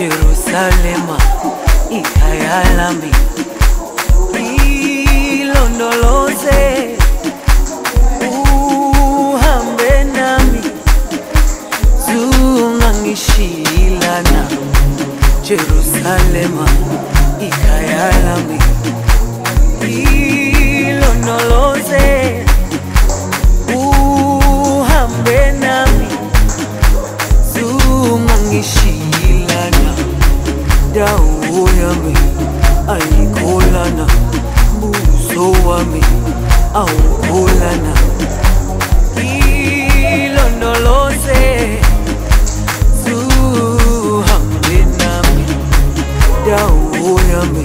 Jerusalema ikhaya lami ilondoloze uhambe nami. Zungangishilana Jerusalema ikhaya lami wami awukholana ilondoloze zuhambe nami dawo yami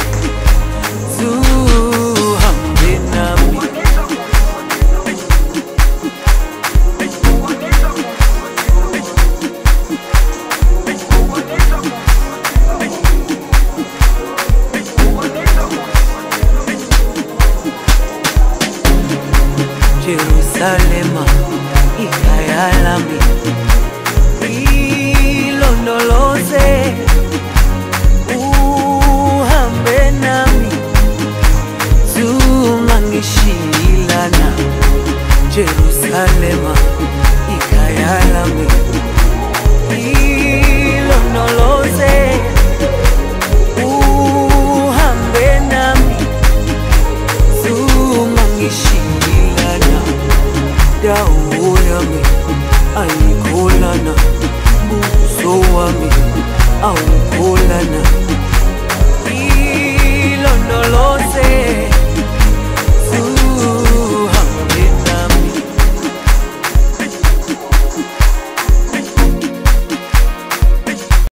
Jerusalema ikhaya lami ilondoloze uhambe nami zungangishilana Jerusalema ikhaya awukholana